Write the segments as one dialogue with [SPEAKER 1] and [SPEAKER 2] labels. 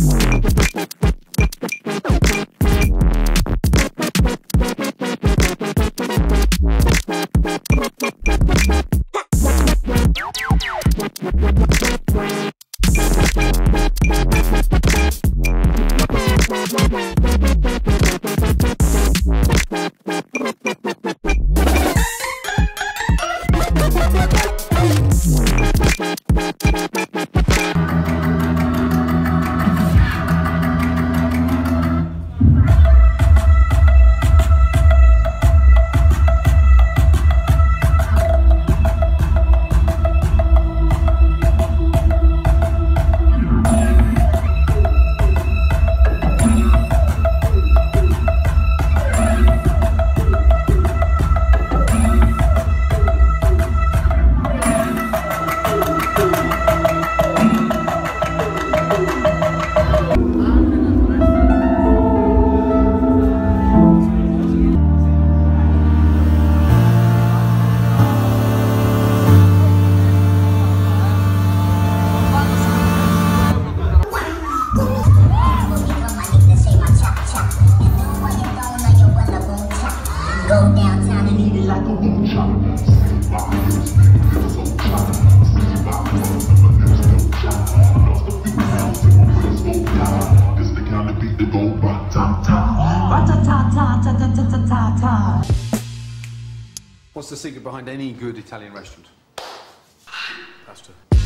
[SPEAKER 1] What?
[SPEAKER 2] What's the secret behind any good Italian restaurant? Pasta.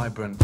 [SPEAKER 2] vibrant.